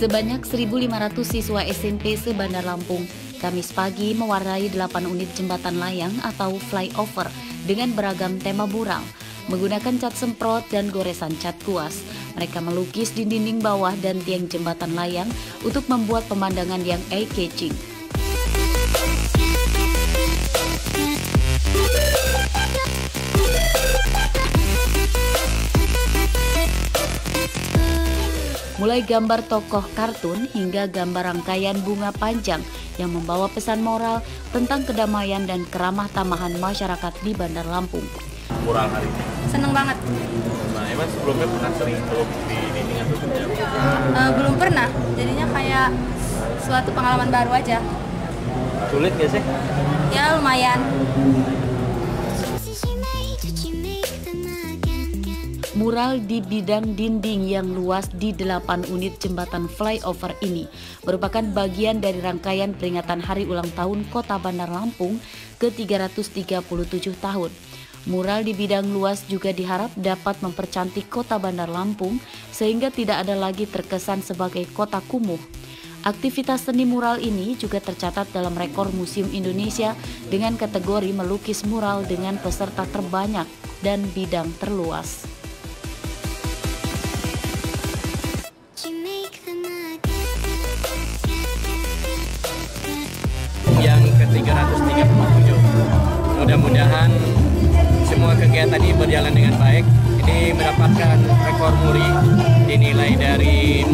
Sebanyak 1.500 siswa SMP se-Bandar Lampung Kamis pagi mewarnai 8 unit jembatan layang atau flyover dengan beragam tema mural menggunakan cat semprot dan goresan cat kuas. Mereka melukis di dinding bawah dan tiang jembatan layang untuk membuat pemandangan yang eye-catching. Mulai gambar tokoh kartun hingga gambar rangkaian bunga panjang yang membawa pesan moral tentang kedamaian dan keramah tamahan masyarakat di Bandar Lampung. mural hari ini. Seneng banget. Nah, emang sebelumnya pernah sering di dinding atau? Eh, belum pernah, jadinya kayak suatu pengalaman baru aja. Sulit gak sih? Ya lumayan. Mural di bidang dinding yang luas di 8 unit jembatan flyover ini merupakan bagian dari rangkaian peringatan Hari Ulang Tahun Kota Bandar Lampung ke-337 tahun. Mural di bidang luas juga diharap dapat mempercantik Kota Bandar Lampung sehingga tidak ada lagi terkesan sebagai kota kumuh. Aktivitas seni mural ini juga tercatat dalam rekor Museum Indonesia dengan kategori melukis mural dengan peserta terbanyak dan bidang terluas. Yang ke-337. Mudah-mudahan semua kegiatan ini berjalan dengan baik. Ini mendapatkan rekor muri dinilai dari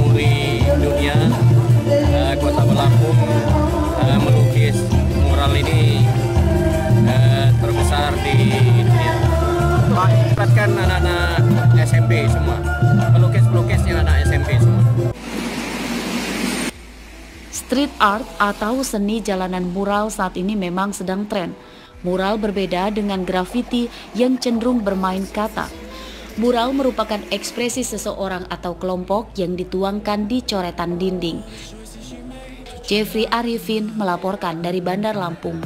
Melibatkan anak-anak SMP semua, pelukis-pelukisnya anak SMP semua. Street art atau seni jalanan mural saat ini memang sedang tren. Mural berbeda dengan graffiti yang cenderung bermain kata. Mural merupakan ekspresi seseorang atau kelompok yang dituangkan di coretan dinding. Jeffrey Arifin melaporkan dari Bandar Lampung.